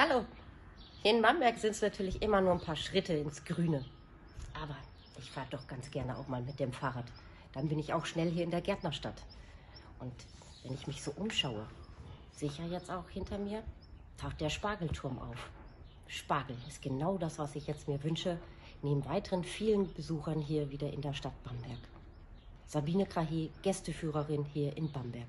Hallo. Hier in Bamberg sind es natürlich immer nur ein paar Schritte ins Grüne. Aber ich fahre doch ganz gerne auch mal mit dem Fahrrad. Dann bin ich auch schnell hier in der Gärtnerstadt. Und wenn ich mich so umschaue, sicher jetzt auch hinter mir, taucht der Spargelturm auf. Spargel ist genau das, was ich jetzt mir wünsche, neben weiteren vielen Besuchern hier wieder in der Stadt Bamberg. Sabine Krahe, Gästeführerin hier in Bamberg.